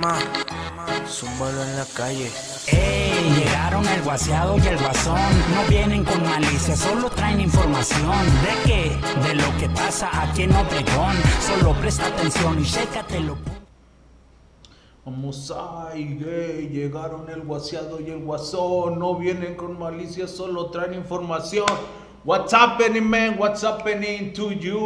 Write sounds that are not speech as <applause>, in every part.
Mamá, zúmbalo en la calle. Ey, llegaron el guaseado y el guasón. No vienen con malicia, solo traen información. ¿De qué? De lo que pasa aquí en Obregón. Solo presta atención y chécatelo. Vamos, ay, gay, llegaron el guaseado y el guasón, no vienen con malicia, solo traen información. What's happening, man? What's happening to you?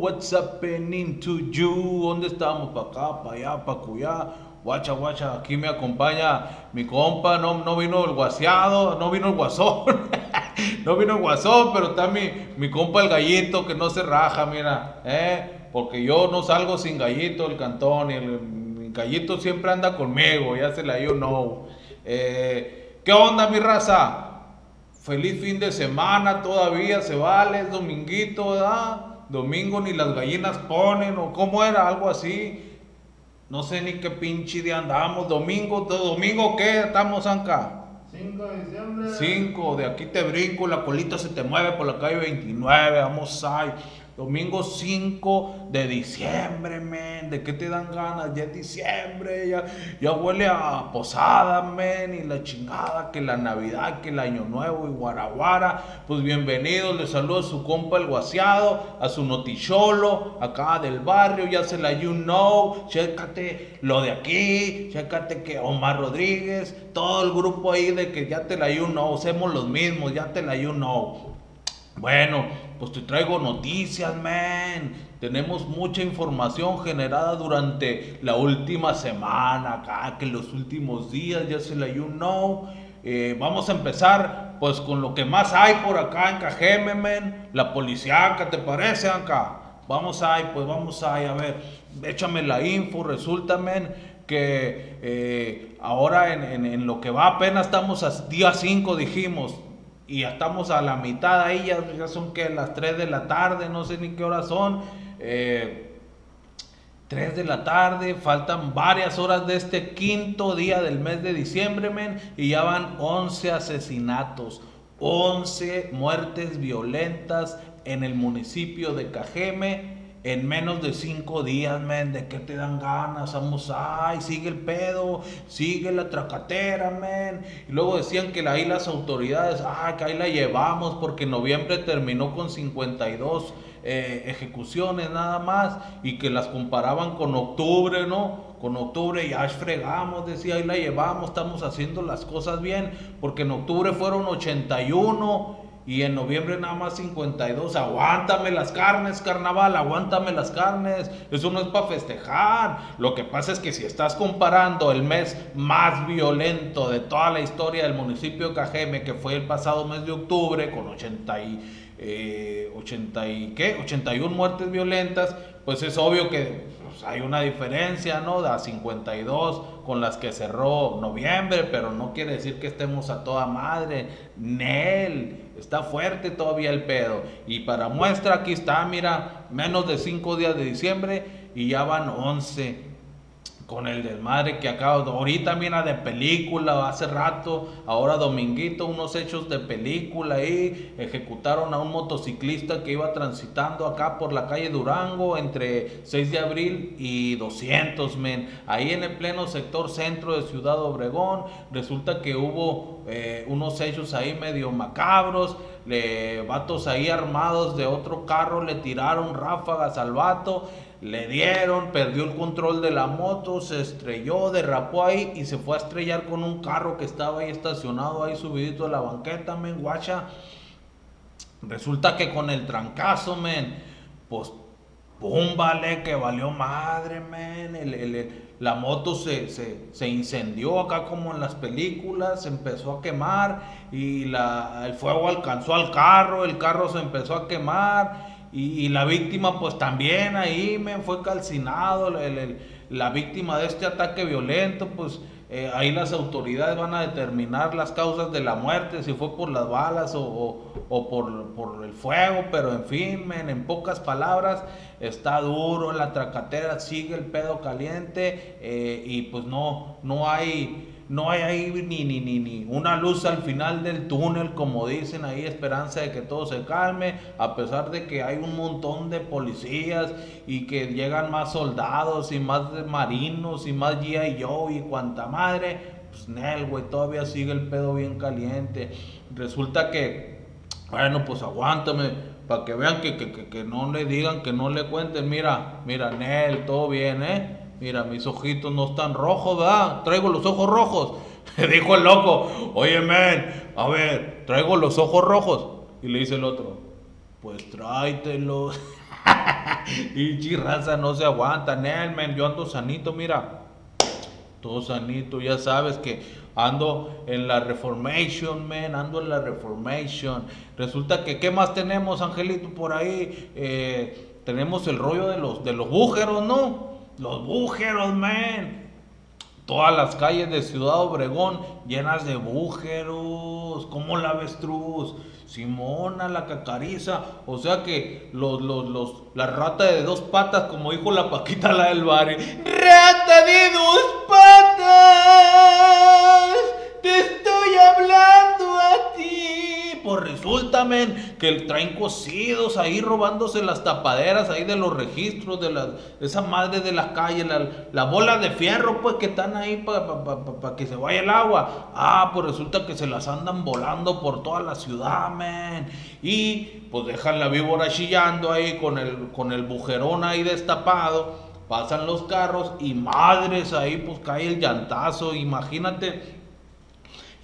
What's happening to you? ¿Dónde estamos? ¿Para acá? ¿Para allá? ¿Para cuya? Guacha, guacha, aquí me acompaña mi compa, no, no vino el guaseado, no vino el guasón, <laughs> no vino el guasón, pero está mi, mi compa el gallito que no se raja, mira, ¿eh? Porque yo no salgo sin gallito, el cantón, y el, gallito siempre anda conmigo, ya se la yo no. Eh, ¿Qué onda, mi raza? Feliz fin de semana todavía, se vale, es dominguito, ¿verdad? Domingo ni las gallinas ponen, o cómo era, algo así. No sé ni qué pinche día andamos. Domingo, domingo qué? Estamos acá. 5 de diciembre. 5, de aquí te brinco, la colita se te mueve por la calle 29, vamos ahí. Domingo 5 de diciembre, men. ¿De qué te dan ganas? Ya es diciembre, ya, ya huele a posada, men. Y la chingada, que la Navidad, que el Año Nuevo y Guaraguara. Pues bienvenidos, les saludo a su compa el guaseado, a su noticholo, acá del barrio, ya se la you know. Chécate lo de aquí, chécate que Omar Rodríguez, todo el grupo ahí de que ya te la you know, somos los mismos, ya te la you know. Bueno, pues te traigo noticias, man. Tenemos mucha información generada durante la última semana, acá, que los últimos días, ya se la you know. Eh, vamos a empezar, pues, con lo que más hay por acá en Cajeme, man. La policía, ¿te parece, acá? Vamos ahí, pues vamos ahí, a ver, échame la info, resulta, man, que eh, ahora en lo que va apenas estamos a día 5, dijimos, y ya estamos a la mitad ahí, ya, ya son que las 3 de la tarde, no sé ni qué horas son. eh, 3 de la tarde, faltan varias horas de este quinto día del mes de diciembre, men, y ya van 11 asesinatos, 11 muertes violentas en el municipio de Cajeme en menos de 5 días, men, ¿de qué te dan ganas? Vamos, ay, sigue el pedo, sigue la tracatera, men. Y luego decían que ahí las autoridades, ah, que ahí la llevamos porque en noviembre terminó con 52 eh, ejecuciones nada más y que las comparaban con octubre, ¿no? Con octubre ya fregamos, decía, ahí la llevamos, estamos haciendo las cosas bien, porque en octubre fueron 81 y en noviembre nada más 52. Aguántame las carnes, carnaval, aguántame las carnes. Eso no es para festejar. Lo que pasa es que si estás comparando el mes más violento de toda la historia del municipio de Cajeme, que fue el pasado mes de octubre, con 80 y, eh, 80 y, ¿qué? 81 muertes violentas, pues es obvio que pues, hay una diferencia, ¿no? A 52 con las que cerró noviembre, pero no quiere decir que estemos a toda madre. Nel, está fuerte todavía el pedo. Y para muestra, aquí está, mira, menos de 5 días de diciembre y ya van 11 con el desmadre que acaba ahorita mira de película hace rato ahora dominguito unos hechos de película ahí ejecutaron a un motociclista que iba transitando acá por la calle Durango entre 6 de abril y 200 men. Ahí en el pleno sector centro de Ciudad Obregón resulta que hubo eh, unos hechos ahí medio macabros le vatos ahí armados de otro carro le tiraron ráfagas al vato le dieron, perdió el control de la moto, se estrelló, derrapó ahí y se fue a estrellar con un carro que estaba ahí estacionado ahí subidito a la banqueta, men, guacha. Resulta que con el trancazo, men, pues, pum, vale, que valió madre, men. la moto se, se, se incendió acá como en las películas, se empezó a quemar y la, el fuego alcanzó al carro, el carro se empezó a quemar y, la víctima pues también ahí me fue calcinado, el- la víctima de este ataque violento pues eh, ahí las autoridades van a determinar las causas de la muerte, si fue por las balas o, o- o por, por el fuego, pero en fin, men, en pocas palabras, está duro la tracatera, sigue el pedo caliente eh, y pues no, no hay no hay ahí ni, ni, ni, ni una luz al final del túnel, como dicen ahí, esperanza de que todo se calme, a pesar de que hay un montón de policías y que llegan más soldados y más marinos y más G.I. Joe y cuanta madre, pues Nel, güey, todavía sigue el pedo bien caliente. Resulta que, bueno, pues aguántame para que vean que, que, que, que, no le digan, que no le cuenten, mira, mira, Nel, todo bien, ¿eh? Mira, mis ojitos no están rojos, ¿verdad? Traigo los ojos rojos. <laughs> Dijo el loco, oye, men, a ver, traigo los ojos rojos. Y le dice el otro, pues tráetelos. <laughs> y chirraza no se aguanta, Nel, men, yo ando sanito, mira. Todo sanito, ya sabes que ando en la Reformation, man, ando en la Reformation. Resulta que, ¿qué más tenemos, Angelito, por ahí? Eh, tenemos el rollo de los, de los bújeros, ¿no? Los bújeros, man. Todas las calles de Ciudad Obregón llenas de bújeros, como la avestruz, Simona, la cacariza, o sea que los, los, los, la rata de dos patas, como dijo la Paquita la del barrio, rata de dos patas, te estoy hablando a ti. Pues resulta, men, que traen cosidos ahí robándose las tapaderas ahí de los registros de la, esa madre de la calle, la, la bola de fierro, pues que están ahí para pa, pa, pa, que se vaya el agua. Ah, pues resulta que se las andan volando por toda la ciudad, men. Y pues dejan la víbora chillando ahí con el, con el bujerón ahí destapado. Pasan los carros y madres ahí pues cae el llantazo. Imagínate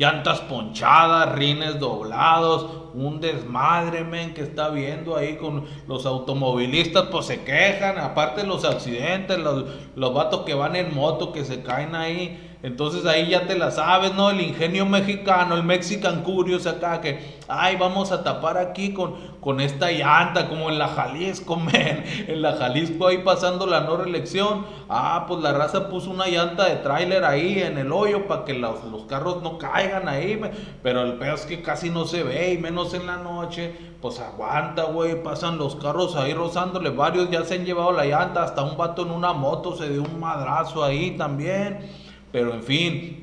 llantas ponchadas, rines doblados, un desmadre, men, que está viendo ahí con los automovilistas, pues se quejan, aparte los accidentes, los, los vatos que van en moto, que se caen ahí. Entonces ahí ya te la sabes, ¿no? El ingenio mexicano, el Mexican Curious acá, que, ay, vamos a tapar aquí con, con esta llanta, como en la Jalisco, <laughs> men. En la Jalisco ahí pasando la no reelección. Ah, pues la raza puso una llanta de tráiler ahí en el hoyo para que los, los, carros no caigan ahí. Pero el peor es que casi no se ve, y menos en la noche. Pues aguanta, güey, pasan los carros ahí rozándole. Varios ya se han llevado la llanta, hasta un vato en una moto se dio un madrazo ahí también. Pero en fin,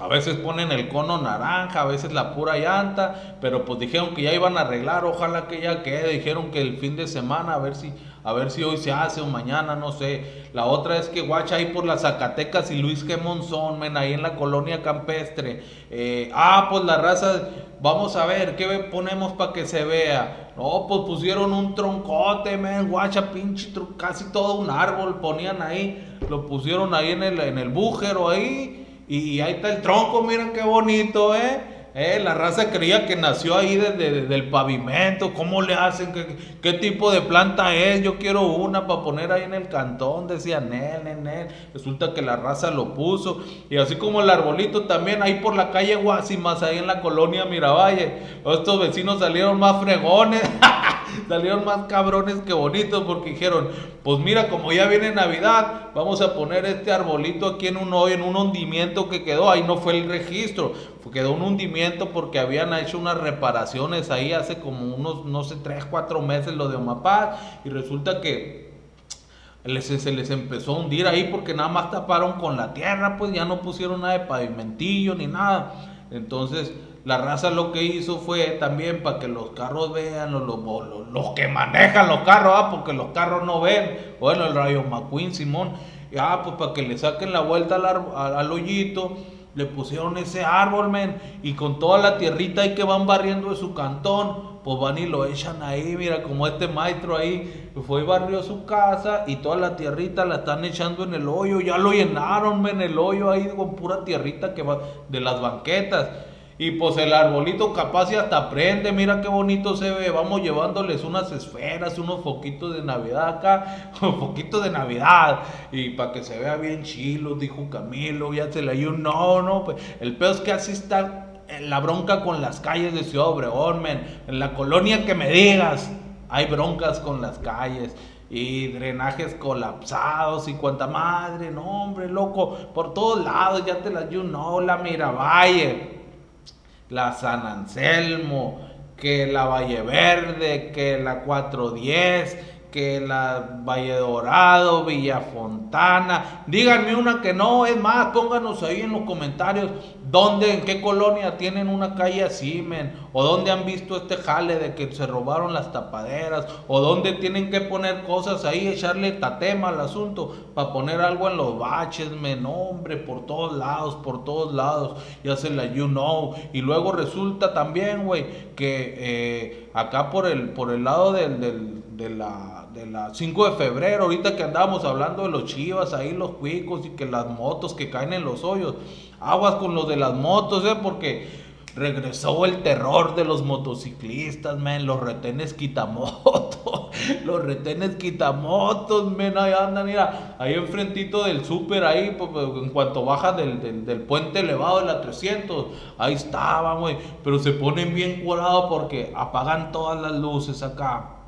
a veces ponen el cono naranja, a veces la pura llanta, pero pues dijeron que ya iban a arreglar, ojalá que ya quede, dijeron que el fin de semana, a ver si, a ver si hoy se hace o mañana, no sé. La otra es que guacha ahí por las Zacatecas y Luis G. Monzón, men, ahí en la colonia campestre. Eh, ah, pues la raza, vamos a ver, ¿qué ponemos para que se vea? No, pues pusieron un troncote, men, guacha, pinche, casi todo un árbol ponían ahí, lo pusieron ahí en el, en el ahí. Y ahí está el tronco, miren qué bonito, ¿eh? Eh, la raza creía que nació ahí desde, desde el pavimento. ¿Cómo le hacen? ¿Qué, ¿Qué, tipo de planta es? Yo quiero una para poner ahí en el cantón. Decía Nel, Nel, Nel. Resulta que la raza lo puso. Y así como el arbolito también ahí por la calle Guasimas, ahí en la colonia Miravalle. Estos vecinos salieron más fregones. <laughs> salieron más cabrones que bonitos porque dijeron, pues mira, como ya viene Navidad, vamos a poner este arbolito aquí en un hoyo, en un hundimiento que quedó, ahí no fue el registro, quedó un hundimiento porque habían hecho unas reparaciones ahí hace como unos, no sé, tres, cuatro meses lo de Omapaz y resulta que se les empezó a hundir ahí porque nada más taparon con la tierra, pues ya no pusieron nada de pavimentillo ni nada. Entonces, la raza lo que hizo fue también para que los carros vean, los, los, los que manejan los carros, ah, porque los carros no ven. Bueno, el Rayo McQueen, Simón, ah, pues para que le saquen la vuelta al, al, al hoyito, le pusieron ese árbol, men, y con toda la tierrita ahí que van barriendo de su cantón, pues van y lo echan ahí, mira, como este maestro ahí, fue y barrió su casa y toda la tierrita la están echando en el hoyo, ya lo llenaron, men, el hoyo ahí con pura tierrita que va de las banquetas. Y pues el arbolito capaz y hasta prende, mira qué bonito se ve. Vamos llevándoles unas esferas, unos foquitos de Navidad acá, <laughs> foquitos de Navidad. Y para que se vea bien chilo, dijo Camilo, ya se le dio no, no, pues el peor es que así está la bronca con las calles de Ciudad Obregón, men. En la colonia que me digas, hay broncas con las calles y drenajes colapsados y cuanta madre, no hombre, loco, por todos lados, ya te las dio no, la Miravalle la San Anselmo, que la Valle Verde, que la 410, que la Valle Dorado, Villa Fontana. Díganme una que no, es más, pónganos ahí en los comentarios dónde, en qué colonia tienen una calle así, men, o dónde han visto este jale de que se robaron las tapaderas, o dónde tienen que poner cosas ahí, echarle tatema al asunto para poner algo en los baches, men, hombre, por todos lados, por todos lados, ya se la you know. Y luego resulta también, güey, que eh, acá por el, por el lado del, del, de la de la 5 de febrero, ahorita que andábamos hablando de los chivas, ahí los cuicos y que las motos que caen en los hoyos. Aguas con los de las motos, ¿eh? Porque regresó el terror de los motociclistas, men, los retenes quitamotos, <laughs> los retenes quitamotos, men, ahí andan, mira, ahí enfrentito del súper, ahí, pues, pues, en cuanto baja del, del, puente elevado de la 300, ahí estaban, güey, pero se ponen bien curados porque apagan todas las luces acá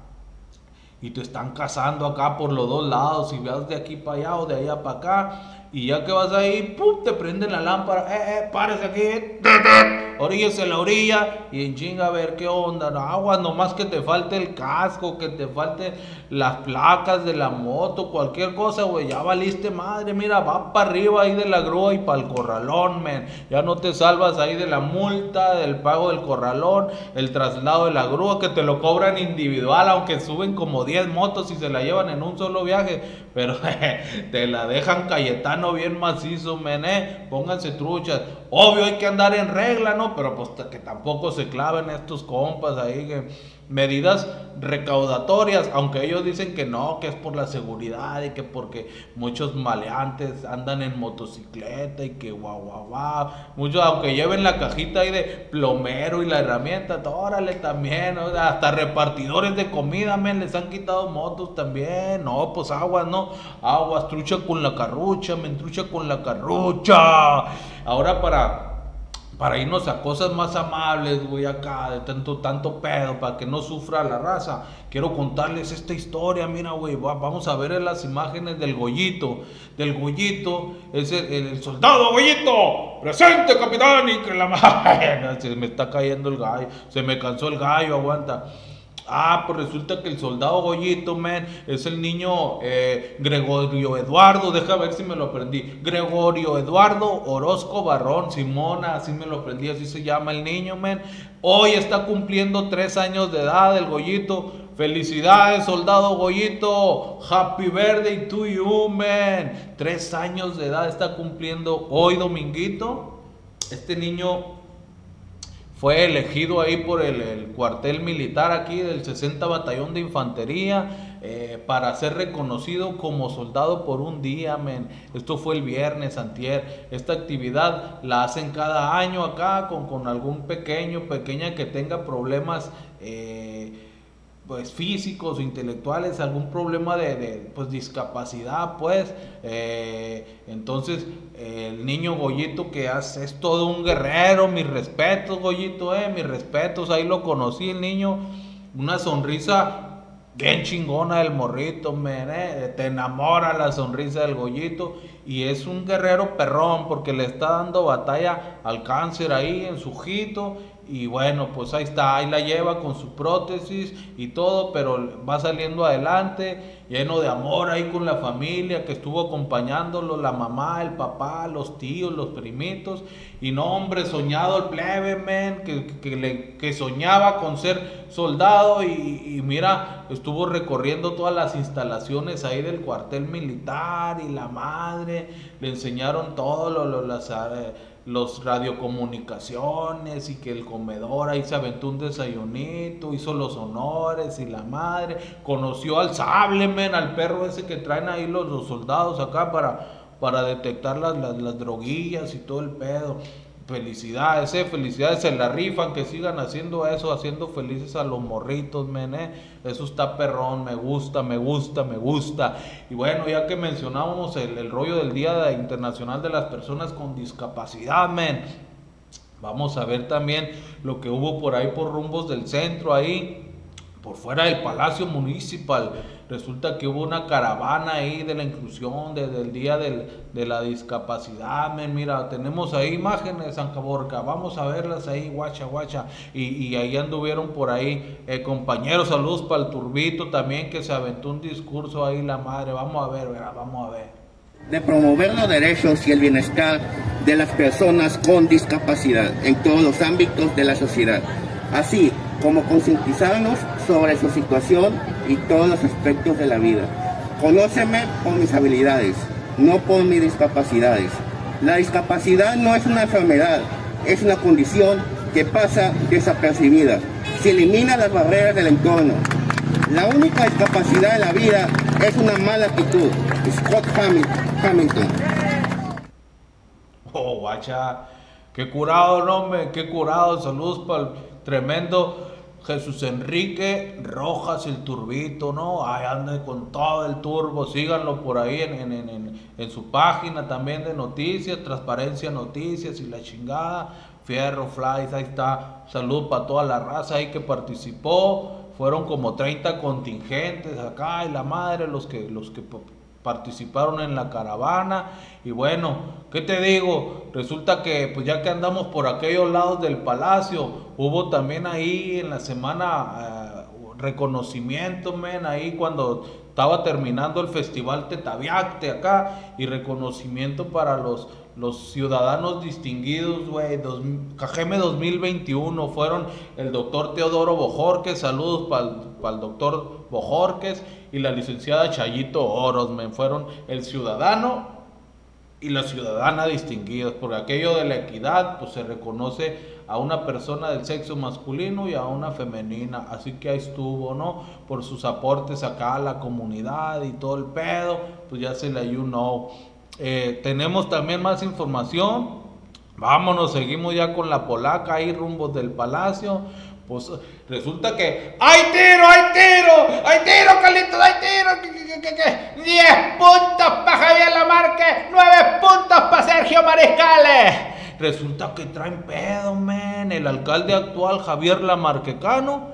y te están cazando acá por los dos lados. Y vas de aquí para allá o de allá para acá y ya que vas ahí, ¡pum! te prenden la lámpara, eh, eh, párese aquí, oríllese la orilla y en chinga a ver qué onda, no, agua, nomás que te falte el casco, que te falte las placas de la moto, cualquier cosa, güey, ya valiste madre, mira, va para arriba ahí de la grúa y para el corralón, men, ya no te salvas ahí de la multa, del pago del corralón, el traslado de la grúa, que te lo cobran individual, aunque suben como 10 motos y se la llevan en un solo viaje, pero <laughs> te la dejan Cayetano bien macizo, mené, pónganse truchas. Obvio hay que andar en regla, ¿no? Pero pues que tampoco se claven estos compas ahí que medidas recaudatorias, aunque ellos dicen que no, que es por la seguridad y que porque muchos maleantes andan en motocicleta y que guau guau guau, muchos aunque lleven la cajita ahí de plomero y la herramienta, órale también, hasta repartidores de comida, men, les han quitado motos también, no, pues aguas, no, aguas, trucha con la carrucha, men, trucha con la carrucha, ahora para para irnos a cosas más amables, güey, acá, de tanto, tanto pedo, para que no sufra la raza. Quiero contarles esta historia, mira, güey, vamos a ver las imágenes del Goyito. Del Goyito, es el, soldado Goyito, presente, capitán, y que la <laughs> madre, se me está cayendo el gallo, se me cansó el gallo, aguanta. Ah, pues resulta que el soldado Goyito, man, es el niño eh, Gregorio Eduardo, deja ver si me lo aprendí. Gregorio Eduardo Orozco Barrón, Simona, así me lo aprendí, así se llama el niño, man. Hoy está cumpliendo tres años de edad el Goyito. Felicidades, soldado Goyito. Happy birthday to you, man. Tres años de edad está cumpliendo hoy, Dominguito. Este niño fue elegido ahí por el, cuartel militar aquí del 60 Batallón de Infantería eh, para ser reconocido como soldado por un día. Esto fue el viernes, antier. Esta actividad la hacen cada año acá con, con algún pequeño, pequeña que tenga problemas. Eh, pues físicos o intelectuales, algún problema de, pues discapacidad, pues eh, entonces el niño Goyito que hace, es todo un guerrero, mis respetos Goyito, eh, mis respetos, ahí lo conocí el niño, una sonrisa bien chingona del morrito, eh, te enamora la sonrisa del Goyito y es un guerrero perrón porque le está dando batalla al cáncer ahí en su jito y bueno, pues ahí está, ahí la lleva con su prótesis y todo, pero va saliendo adelante, lleno de amor ahí con la familia que estuvo acompañándolo, la mamá, el papá, los tíos, los primitos, y no hombre, soñado el plebe, men, que, le, que soñaba con ser soldado y, mira, estuvo recorriendo todas las instalaciones ahí del cuartel militar y la madre, le enseñaron todo lo, lo. Eh, los radiocomunicaciones y que el comedor ahí se aventó un desayunito, hizo los honores y la madre, conoció al sablemen, al perro ese que traen ahí los, los soldados acá para, para detectar las, las, las droguillas y todo el pedo. Felicidades, eh, felicidades, se la rifan, que sigan haciendo eso, haciendo felices a los morritos, men, eh. Eso está perrón, me gusta, me gusta, me gusta. Y bueno, ya que mencionábamos el, rollo del Día Internacional de las Personas con Discapacidad, men. Vamos a ver también lo que hubo por ahí por rumbos del centro ahí por fuera del Palacio Municipal. Resulta que hubo una caravana ahí de la inclusión, desde el día del- de la discapacidad. men. Mira, tenemos ahí imágenes de San Caborca, vamos a verlas ahí, guacha, guacha. Y, y ahí anduvieron por ahí eh, compañeros, saludos para el Turbito también, que se aventó un discurso ahí la madre. Vamos a ver, vamos a ver. de promover los derechos y el bienestar de las personas con discapacidad en todos los ámbitos de la sociedad, así como concientizarnos sobre su situación y todos los aspectos de la vida. Conóceme por mis habilidades, no por mis discapacidades. La discapacidad no es una enfermedad, es una condición que pasa desapercibida. Se elimina las barreras del entorno, la única discapacidad en la vida es una mala actitud. Scott Hamil- Hamilton. Oh, guacha, qué curado, no, qué curado. Saludos para el tremendo Jesús Enrique Rojas, el turbito, ¿no? Ahí anda con todo el turbo. Síganlo por ahí en, en, en, en- su página también de noticias, Transparencia Noticias y la chingada. Fierro, Flies, ahí está. Salud para toda la raza ahí que participó. Fueron como 30 contingentes acá y la madre, los que, los que participaron en la caravana y bueno, ¿qué te digo? Resulta que pues ya que andamos por aquellos lados del palacio, hubo también ahí en la semana eh, reconocimiento, men, ahí cuando estaba terminando el festival Tetaviacte acá y reconocimiento para los los ciudadanos distinguidos, güey, Cajeme 2021 fueron el doctor Teodoro Bojorques, saludos para el doctor Bojorques y la licenciada Chayito Oros, men, fueron el ciudadano y la ciudadana distinguidos. Por aquello de la equidad, pues se reconoce a una persona del sexo masculino y a una femenina. Así que ahí estuvo, ¿no? Por sus aportes acá a la comunidad y todo el pedo, pues ya se le you know. Eh, tenemos también más información. Vámonos, seguimos ya con la polaca ahí rumbo del palacio. Resulta que ¡Hay tiro, hay tiro! ¡Hay tiro, Carlitos! ¡Hay tiro! ¡Diez puntos para Javier Lamarque! ¡Nueve puntos para Sergio Mariscales! Resulta que traen pedo, men. El alcalde actual, Javier Lamarquecano,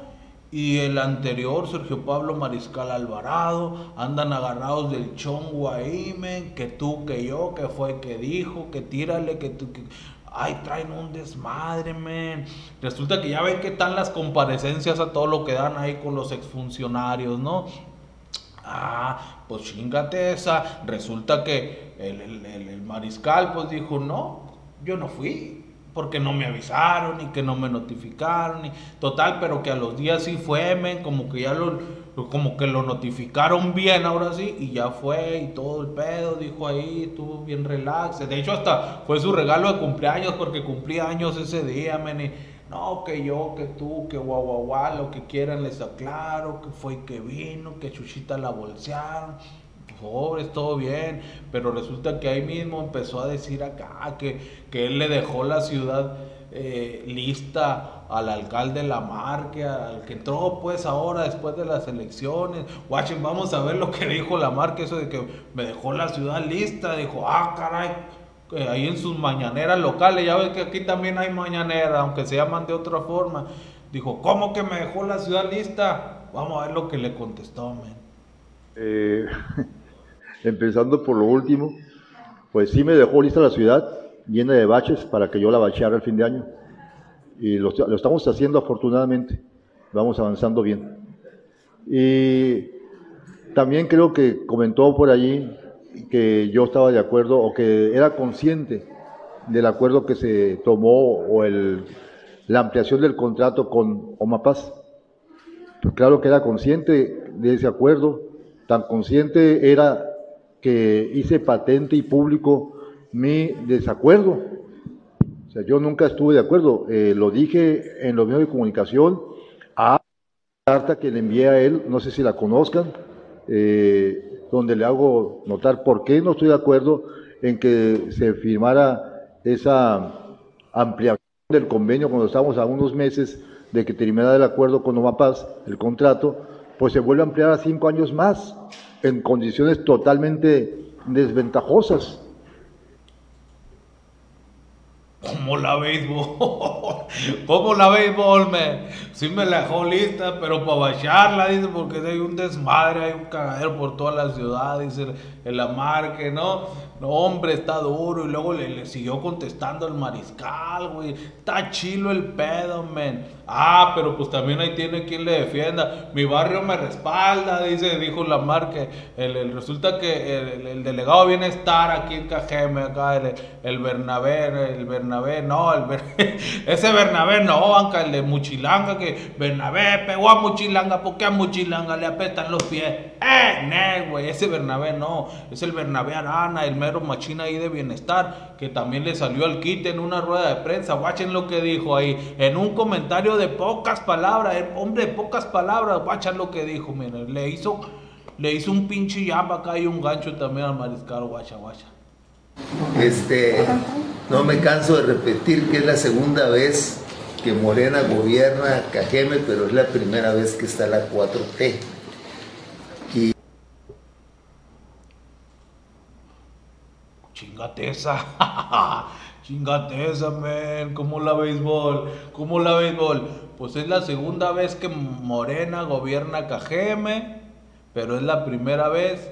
y el anterior, Sergio Pablo Mariscal Alvarado, andan agarrados del chongo ahí, men, que tú, que yo, que fue, que dijo, que tírale, que tú, que... Ay, traen un desmadre, men. Resulta que ya ven que están las comparecencias a todo lo que dan ahí con los exfuncionarios, ¿no? Ah, pues chingate esa. Resulta que el, el- el- el mariscal pues dijo, no, yo no fui, porque no me avisaron y que no me notificaron. Y, total, pero que a los días sí fue, men, como que ya lo, como que lo notificaron bien ahora sí, y ya fue y todo el pedo, dijo ahí, estuvo bien relax. De hecho, hasta fue su regalo de cumpleaños, porque cumplía años ese día, men. y, no, que yo, que tú, que guau, guau, guau, lo que quieran les aclaro, que fue que vino, que Chuchita la bolsearon. Pobres, todo bien, pero resulta que ahí mismo empezó a decir acá que, que él le dejó la ciudad eh, lista al alcalde Lamarque, al que entró pues ahora después de las elecciones. Guachen, vamos a ver lo que dijo Lamarque, eso de que me dejó la ciudad lista. Dijo, ah, caray, eh, ahí en sus mañaneras locales, ya ves que aquí también hay mañaneras, aunque se llaman de otra forma. Dijo, ¿cómo que me dejó la ciudad lista? Vamos a ver lo que le contestó, men. Eh, empezando por lo último, pues sí me dejó lista la ciudad, llena de baches para que yo la bacheara el fin de año. Y lo, lo estamos haciendo afortunadamente, vamos avanzando bien. Y también creo que comentó por allí que yo estaba de acuerdo o que era consciente del acuerdo que se tomó o el, la ampliación del contrato con Omapaz. Pues claro que era consciente de ese acuerdo, tan consciente era que hice patente y público mi desacuerdo. O sea, yo nunca estuve de acuerdo, eh, lo dije en los medios de comunicación, a carta que le envié a él, no sé si la conozcan, eh, donde le hago notar por qué no estoy de acuerdo en que se firmara esa ampliación del convenio cuando estamos a unos meses de que terminara el acuerdo con Omapaz, el contrato, pues se vuelve a ampliar a cinco años más, en condiciones totalmente desventajosas. ¿Cómo la béisbol? <laughs> ¿Cómo la béisbol, me? Sí me la dejó lista, pero para bajarla, dice, porque hay un desmadre, hay un cagadero por toda la ciudad, dice el Amarque, ¿no? No, hombre, está duro. Y luego le, le siguió contestando al mariscal, güey. Está chilo el pedo, men. Ah, pero pues también ahí tiene quien le defienda. Mi barrio me respalda, dice, dijo Lamarque. El, el, resulta que el, el delegado bienestar aquí en Cajeme, acá, el, el Bernabé, el Bernabé, no, el <laughs> ese Bernabé no, banca, el de Muchilanga, que Bernabé pegó a Muchilanga, ¿por qué a Muchilanga le apestan los pies? Eh, ne, güey, ese Bernabé no, es el Bernabé Arana, el mero machina ahí de bienestar, que también le salió al quite en una rueda de prensa, guachen lo que dijo ahí, en un comentario de pocas palabras, eh, hombre, de pocas palabras, guachen lo que dijo, miren, le hizo, le hizo un pinche yapa acá y un gancho también al mariscal, guacha, guacha. Este, no me canso de repetir que es la segunda vez que Morena gobierna Cajeme, pero es la primera vez que está la 4T. Y Chingate esa. <laughs> Chingate esa, men. ¿Cómo la béisbol? ¿Cómo la béisbol? Pues es la segunda vez que Morena gobierna Cajeme, pero es la primera vez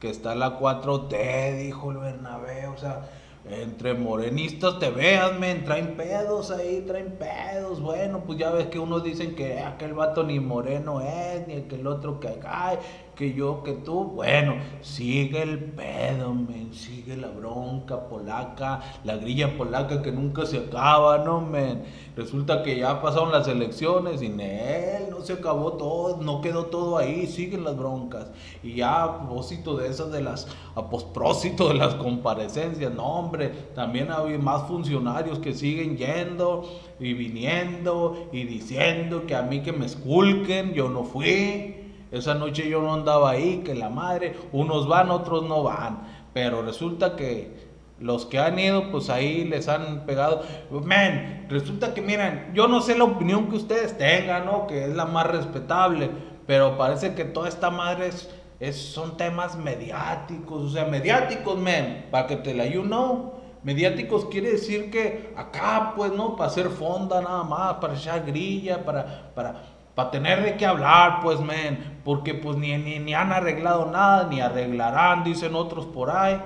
que está la 4T, dijo el Bernabé. O sea, entre morenistas te veas, men. Traen pedos ahí, traen pedos. Bueno, pues ya ves que unos dicen que aquel vato ni moreno es, ni que el otro que ay, que yo, que tú. Bueno, sigue el pedo, men. Sigue la bronca polaca, la grilla polaca que nunca se acaba, ¿no, men? Resulta que ya pasaron las elecciones y él no se acabó todo, no quedó todo ahí, siguen las broncas. Y ya a propósito de esas de las, a posprósito de las comparecencias, no, hombre, también hay más funcionarios que siguen yendo y viniendo y diciendo que a mí que me esculquen, yo no fui. Esa noche yo no andaba ahí, que la madre, unos van, otros no van. Pero resulta que los que han ido, pues ahí les han pegado. Men, resulta que, miren, yo no sé la opinión que ustedes tengan, ¿no? Que es la más respetable. Pero parece que toda esta madre es, es- son temas mediáticos. O sea, mediáticos, men, para que te la you know. Mediáticos quiere decir que acá, pues, ¿no? Para hacer fonda nada más, para echar grilla, para, para, para tener de qué hablar, pues, men. Porque, pues, ni, ni, ni han arreglado nada, ni arreglarán, dicen otros por ahí.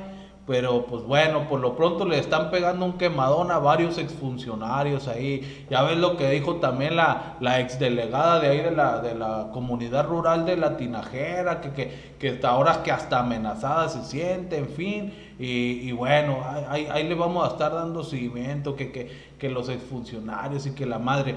Pero pues bueno, por lo pronto le están pegando un quemadón a varios exfuncionarios ahí. Ya ves lo que dijo también la, la exdelegada de ahí de la, de la comunidad rural de la Tinajera, que, que, que hasta ahora que hasta amenazada se siente, en fin. Y, y bueno, ahí, ahí- le vamos a estar dando seguimiento, que, que, que los exfuncionarios y que la madre...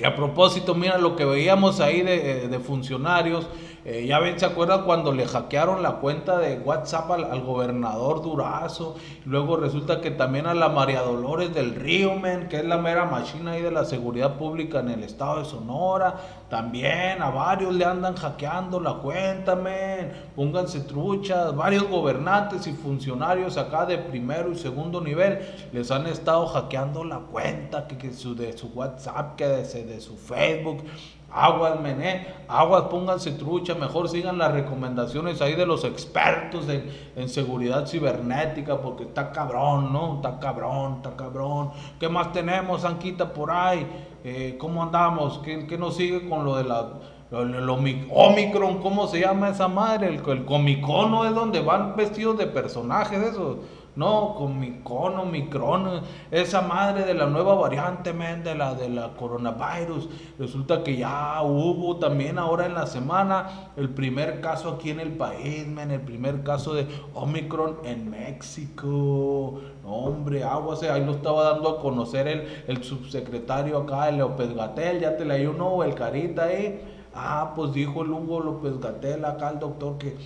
Y a propósito, mira lo que veíamos ahí de, de funcionarios. Eh, ya ven, ¿se acuerdan cuando le hackearon la cuenta de WhatsApp al, gobernador Durazo? Luego resulta que también a la María Dolores del Río, men, que es la mera machina ahí de la seguridad pública en el estado de Sonora. También a varios le andan hackeando la cuenta, men. Pónganse truchas. Varios gobernantes y funcionarios acá de primero y segundo nivel les han estado hackeando la cuenta que, que su, de su WhatsApp, que de, de su Facebook. Aguas, mené, aguas, pónganse trucha, mejor sigan las recomendaciones ahí de los expertos en, en seguridad cibernética, porque está cabrón, ¿no? Está cabrón, está cabrón. ¿Qué más tenemos, Anquita, por ahí? Eh, ¿Cómo andamos? ¿Qué, qué nos sigue con lo de la... lo- lo- lo mi- Omicron, ¿cómo se llama esa madre? El, el comicono es donde van vestidos de personajes esos. No, Comicono, Omicron, esa madre de la nueva variante, men, de la de la coronavirus. Resulta que ya hubo también ahora en la semana el primer caso aquí en el país, men, el primer caso de Omicron en México. No, hombre, agua, ahí lo estaba dando a conocer el, el subsecretario acá, el López Gatel, ya te leí uno, el carita ahí. Ah, pues dijo el Hugo López Gatel acá, el doctor, que,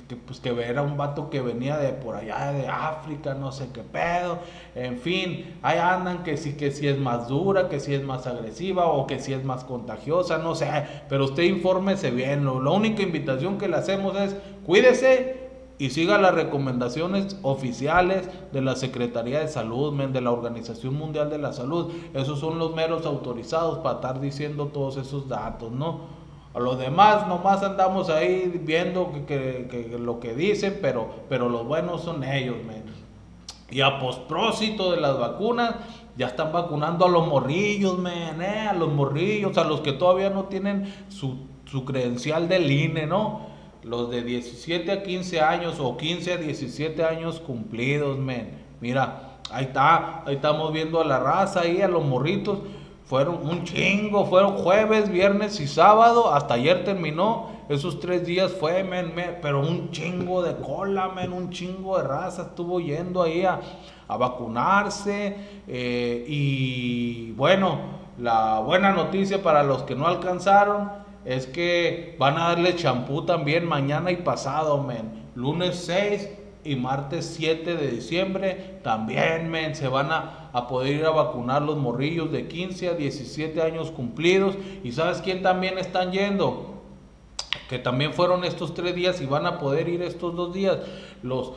que, pues que era un vato que venía de por allá de África, no sé qué pedo. En fin, ahí andan que si, que si es más dura, que si es más agresiva o que si es más contagiosa, no sé. Pero usted infórmese bien. Lo, la única invitación que le hacemos es cuídese y siga las recomendaciones oficiales de la Secretaría de Salud, de la Organización Mundial de la Salud. Esos son los meros autorizados para estar diciendo todos esos datos, ¿no? A los demás nomás andamos ahí viendo que, que- lo que dicen, pero, pero los buenos son ellos, men. Y a posprósito de las vacunas, ya están vacunando a los morrillos, men, eh, a los morrillos, a los que todavía no tienen su, su credencial del INE, ¿no? Los de 17 a 15 años o 15 a 17 años cumplidos, men. Mira, ahí está, ahí estamos viendo a la raza ahí, a los morritos. Fueron un chingo, fueron jueves, viernes y sábado, hasta ayer terminó. Esos tres días fue, men, pero un chingo de cola, men, un chingo de raza estuvo yendo ahí a, a vacunarse. eh, y bueno, la buena noticia para los que no alcanzaron es que van a darle champú también mañana y pasado, men. Lunes 6 y martes 7 de diciembre también, men, se van a, a poder ir a vacunar los morrillos de 15 a 17 años cumplidos. ¿Y sabes quién también están yendo? que también fueron estos tres días y van a poder ir estos dos días. Los,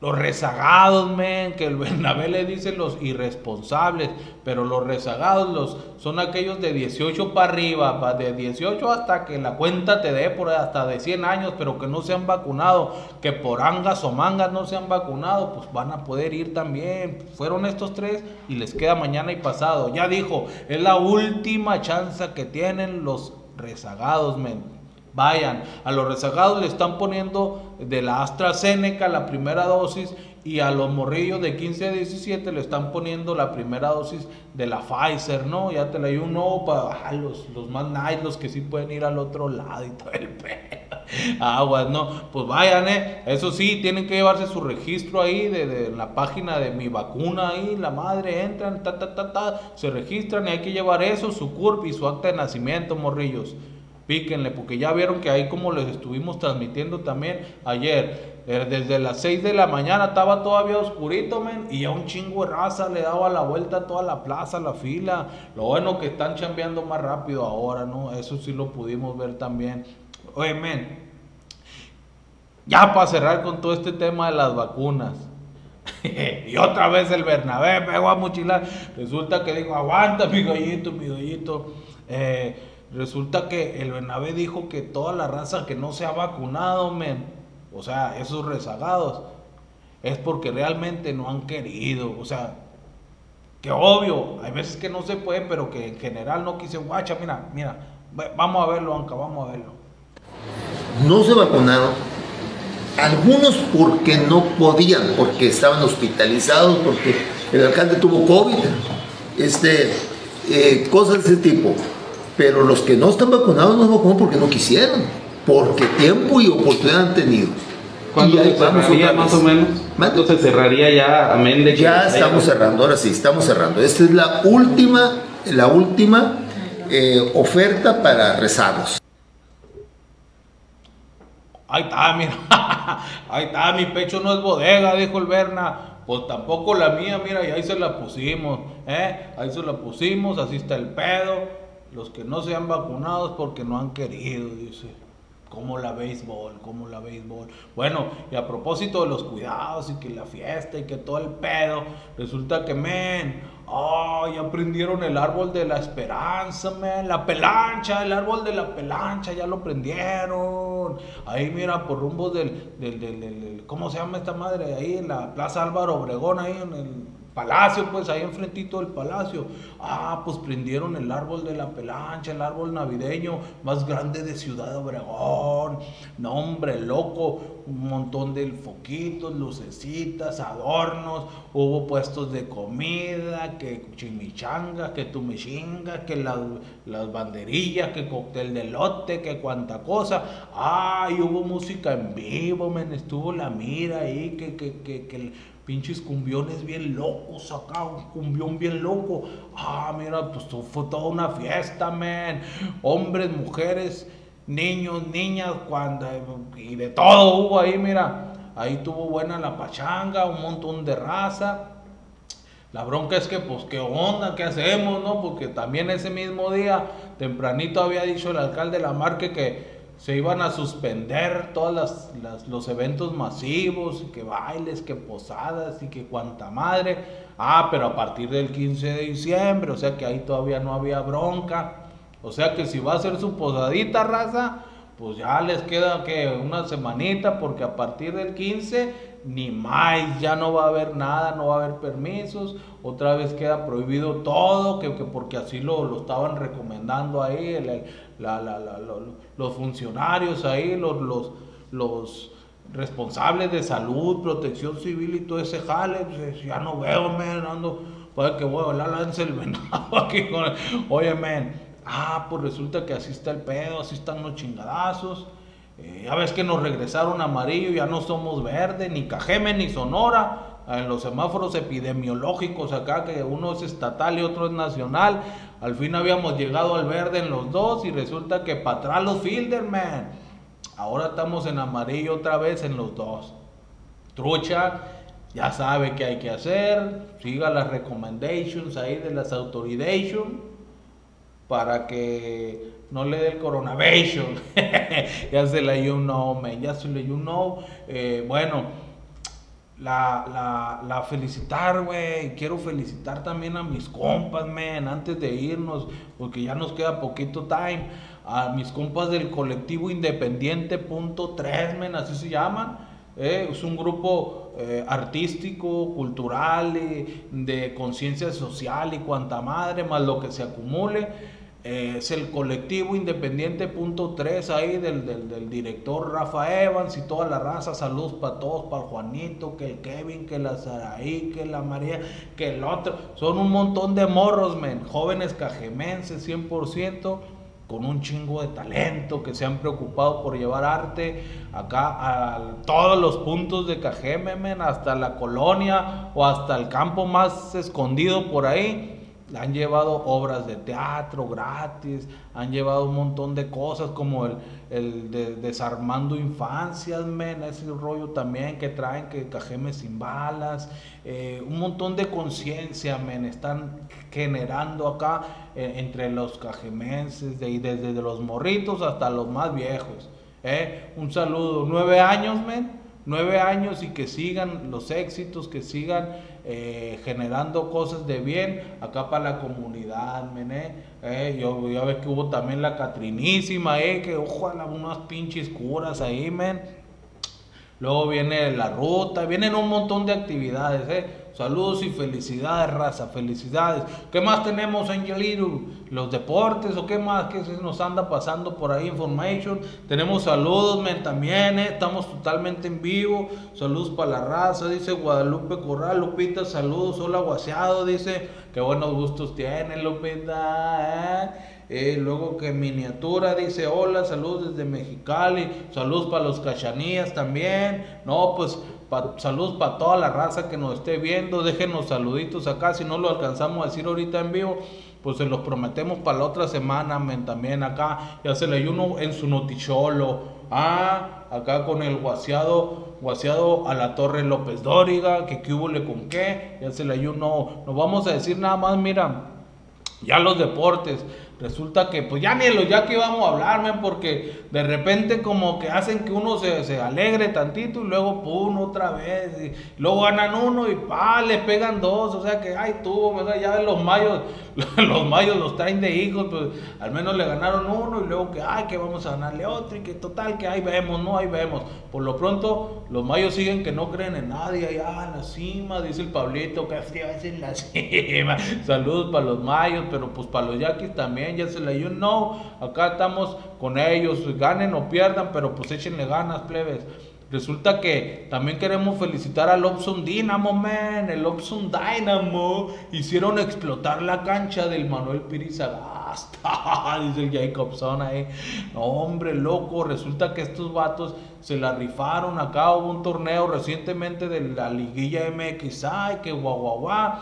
los rezagados, men, que el Bernabé le dice los irresponsables, pero los rezagados los, son aquellos de 18 para arriba, de 18 hasta que la cuenta te dé por hasta de 100 años, pero que no se han vacunado, que por angas o mangas no se han vacunado, pues van a poder ir también. Fueron estos tres y les queda mañana y pasado. Ya dijo, es la última chance que tienen los rezagados, men. Vayan, a los rezagados le están poniendo de la AstraZeneca la primera dosis y a los morrillos de 15 a 17 le están poniendo la primera dosis de la Pfizer, ¿no? Ya te la di uno para los, los más nice, los que sí pueden ir al otro lado y todo el <laughs> pedo. Aguas, ¿no? Pues vayan, ¿eh? Eso sí, tienen que llevarse su registro ahí de, de la página de mi vacuna ahí, la madre, entran, ta, ta, ta, ta, se registran y hay que llevar eso, su CURP y su acta de nacimiento, morrillos píquenle, porque ya vieron que ahí como les estuvimos transmitiendo también ayer, eh, desde las 6 de la mañana estaba todavía oscurito, men, y ya un chingo de raza le daba la vuelta a toda la plaza, la fila. Lo bueno que están chambeando más rápido ahora, ¿no? Eso sí lo pudimos ver también. Oye, men, ya para cerrar con todo este tema de las vacunas. <laughs> y otra vez el Bernabé pegó a mochilar. Resulta que dijo, aguanta mi gallito, mi gallito. Eh, resulta que el Bernabé dijo que toda la raza que no se ha vacunado, o sea, esos rezagados, es porque realmente no han querido. O sea, que obvio, hay veces que no se puede, pero que en general no quise, guacha, mira, mira, vamos a verlo, Anca, vamos a verlo. no se vacunaron. Algunos porque no podían, porque estaban hospitalizados, porque el alcalde tuvo COVID, este, eh, cosas de ese tipo. Pero los que no están vacunados no se vacunaron porque no quisieron, porque tiempo y oportunidad han tenido. ¿Cuándo Y ahí se vamos cerraría más o menos? ¿Cuándo se cerraría ya, amén de que Ya haya- estamos cerrando, ahora sí, estamos cerrando. Esta es la última, la última eh, oferta para rezagos. Ahí está, mira. <laughs> Ahí está, mi pecho no es bodega, dijo el Berna. Pues tampoco la mía, mira, y ahí se la pusimos, ¿eh? Ahí se la pusimos, así está el pedo. Los que no se han vacunado es porque no han querido, dice. Como la béisbol, como la béisbol. Bueno, y a propósito de los cuidados y que la fiesta y que todo el pedo, resulta que, men, oh, ya prendieron el árbol de la esperanza, men, la pelancha, el árbol de la pelancha, ya lo prendieron. Ahí, mira, por rumbos del, del, del, del- del- ¿cómo se llama esta madre? Ahí en la Plaza Álvaro Obregón, ahí en el palacio, pues ahí enfrentito del palacio. Ah, pues prendieron el árbol de la pelancha, el árbol navideño más grande de Ciudad Obregón. No, hombre, loco, un montón de foquitos, lucecitas, adornos. Hubo puestos de comida, que chimichanga, que tumichinga, que las, las banderillas, que cóctel de lote, que cuanta cosa. Ah, y hubo música en vivo, men, estuvo la mira ahí, que, que, que, que pinches cumbiones bien locos acá, un cumbión bien loco. Ah, mira, pues fue toda una fiesta, men. Hombres, mujeres, niños, niñas, cuando, y de todo hubo ahí, mira. Ahí tuvo buena la pachanga, un montón de raza. La bronca es que, pues, ¿qué onda? ¿Qué hacemos, no? Porque también ese mismo día, tempranito había dicho el alcalde Lamarque que se iban a suspender todos las, los eventos masivos, que bailes, que posadas y que cuanta madre. Ah, pero a partir del 15 de diciembre, o sea que ahí todavía no había bronca. O sea que si va a hacer su posadita, raza, pues ya les queda que una semanita porque a partir del 15 ni más, ya no va a haber nada, no va a haber permisos, otra vez queda prohibido todo, que, que porque así lo, lo estaban recomendando ahí el- la- la- la- lo- los funcionarios ahí, los, los, los responsables de salud, protección civil y todo ese jale, pues, ya no veo, men, ando, que voy a volar lance el venado <laughs> aquí con oye, men, ah, pues resulta que así está el pedo, así están los chingadazos, eh, ya ves que nos regresaron amarillo, ya no somos verde, ni Cajeme, ni Sonora, en los semáforos epidemiológicos acá, que uno es estatal y otro es nacional, al fin habíamos llegado al verde en los dos y resulta que para atrás los Fielderman. Ahora estamos en amarillo otra vez en los dos. Trucha, ya sabe qué hay que hacer, siga las recommendations ahí de las autoridades para que no le dé el coronavirus. <laughs> ya se le you know, man, ya se le you know. Eh, bueno, la, la, la felicitar, güey. Quiero felicitar también a mis compas, man, antes de irnos, porque ya nos queda poquito time. A mis compas del colectivo Independiente Punto 3, men, así se llaman. Eh, es un grupo eh, artístico, cultural, eh, de conciencia social y cuanta madre, más lo que se acumule. Eh, es el colectivo Independiente Punto 3 ahí del, del, director Rafa Evans y toda la raza. Saludos para todos, para Juanito, que el Kevin, que la Saraí, que la María, que el otro. Son un montón de morros, men, jóvenes cajemenses 100% con un chingo de talento, que se han preocupado por llevar arte acá a todos los puntos de Cajeme, men, hasta la colonia o hasta el campo más escondido por ahí. Han llevado obras de teatro gratis, han llevado un montón de cosas como el, el de Desarmando Infancias, men, ese rollo también que traen, que Cajeme sin balas, eh, un montón de conciencia, men, están generando acá eh, entre los cajemenses, de, desde los morritos hasta los más viejos. eh. Un saludo, nueve años, men, nueve años y que sigan los éxitos, que sigan eh, generando cosas de bien acá para la comunidad, men, eh. Eh, yo, ya ves que hubo también la Catrinísima, eh, que ojalá unas pinches curas ahí, men. Luego viene la ruta, vienen un montón de actividades, ¿eh? Saludos y felicidades, raza, felicidades. ¿Qué más tenemos, Angelito? ¿Los deportes o qué más? ¿Qué se nos anda pasando por ahí? Information. Tenemos saludos, también, ¿eh? Estamos totalmente en vivo. Saludos para la raza, dice Guadalupe Corral. Lupita, saludos. Hola, guaseado, dice. Qué buenos gustos tiene, Lupita, ¿eh? Eh, luego que miniatura dice hola, saludos desde Mexicali, saludos para los cachanías también. No, pues pa- saludos para toda la raza que nos esté viendo. Déjenos saluditos acá, si no lo alcanzamos a decir ahorita en vivo, pues se los prometemos para la otra semana, también acá. Ya se le uno en su noticholo. Ah, acá con el guaseado, guaseado a la Torre López Dóriga, que qué hubo le con qué. Ya se le uno, nos vamos a decir nada más, mira. Ya los deportes, resulta que pues ya los ya que íbamos a hablar, porque de repente como que hacen que uno se, se alegre tantito y luego pum, otra vez, y luego ganan uno y pa, le pegan dos, o sea que ay tuvo, ¿verdad? ya los mayos, <laughs> los mayos los traen de hijos, pues al menos le ganaron uno y luego que ay que vamos a ganarle otro y que total que ahí vemos, no, ahí vemos. Por lo pronto los mayos siguen que no creen en nadie, allá en la cima, dice el Pablito, que frío es en la <laughs> cima. Saludos para los mayos, pero pues para los yaquis también, ya se le dio no, acá estamos con ellos, ganen o pierdan, pero pues échenle ganas, plebes. Resulta que también queremos felicitar al Opson Dynamo, man. El Opson Dynamo hicieron explotar la cancha del Manuel Pirizagasta, <laughs> dice el Jacobson ahí. No, hombre, loco. Resulta que estos vatos se la rifaron. Acá hubo un torneo recientemente de la liguilla MX. Ay, que guau, guau, guau.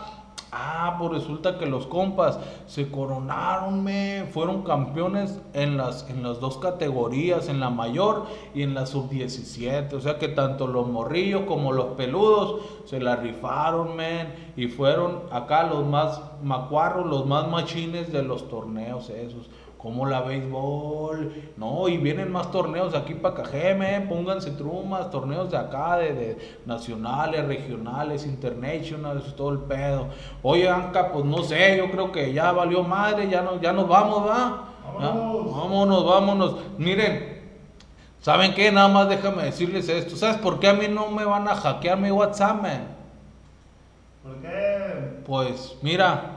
Ah, pues resulta que los compas se coronaron, me fueron campeones en las, en las dos categorías, en la mayor y en la sub-17. O sea que tanto los morrillos como los peludos se la rifaron, men, y fueron acá los más macuarros, los más machines de los torneos esos. Como la béisbol, no, y vienen más torneos aquí para Cajeme, pónganse trumas, torneos de acá, de, de nacionales, regionales, internationals, todo el pedo. Oye, Anca, pues no sé, yo creo que ya valió madre, ya, no, ya nos vamos, ¿va? Ya, Vámonos, vámonos. Miren, ¿Saben qué? Nada más déjame decirles esto. ¿Sabes por qué a mí no me van a hackear mi WhatsApp, man? ¿Por qué? Pues mira,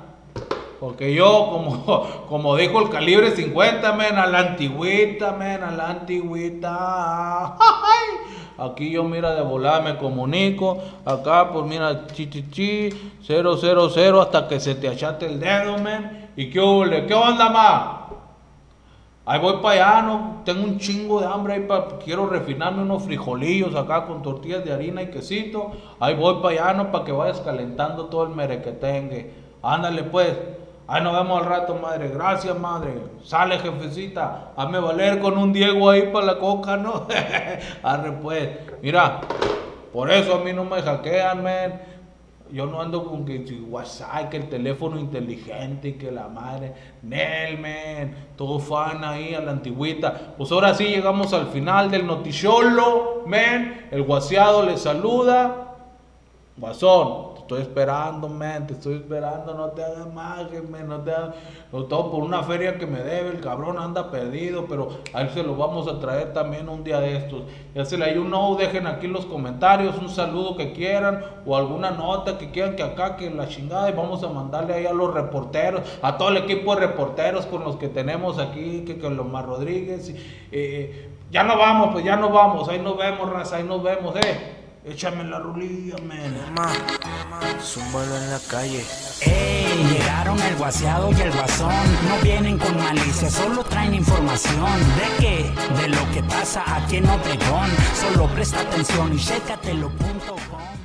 porque yo, como, <laughs> como dijo el calibre 50, men, a la antigüita, men, a la antigüita. <laughs> Aquí yo, mira, de volada me comunico. Acá, pues mira, chi, chi, chi, 000 hasta que se te achate el dedo, men. ¿Y qué huele? ¿Qué onda, ma? Ahí voy para allá, no, tengo un chingo de hambre ahí pa- quiero refinarme unos frijolillos acá con tortillas de harina y quesito. Ahí voy para allá, no, para que vayas calentando todo el mere que tenga. Ándale pues. Ahí nos vemos al rato, madre. Gracias, madre. Sale, jefecita. Hazme valer con un Diego ahí para la coca, ¿no? <laughs> Arre pues. Mira, por eso a mí no me hackean, men. Yo no ando con que WhatsApp, que el teléfono inteligente y que la madre. Nel, men. Todo fan ahí a la antigüita. Pues ahora sí llegamos al final del noticiolo, men. El guaseado le saluda. Guasón, estoy esperando, men, te estoy esperando, no te hagas más, men, no te hagas, todo por una feria que me debe, el cabrón anda perdido, pero a él se lo vamos a traer también un día de estos. Ya se le hay un no, dejen aquí los comentarios un saludo que quieran o alguna nota que quieran que acá, que la chingada, y vamos a mandarle ahí a los reporteros, a todo el equipo de reporteros con los que tenemos aquí, que con Lomar Rodríguez, eh, ya no vamos, pues ya no vamos, ahí nos vemos, raza, ahí nos vemos, eh. Échame la rulilla, men. Mamá, zúmbalo en la calle. Ey, llegaron el guaseado y el guasón. No vienen con malicia, solo traen información. ¿De qué? De lo que pasa aquí en Obregón. Solo presta atención y chécatelo.com.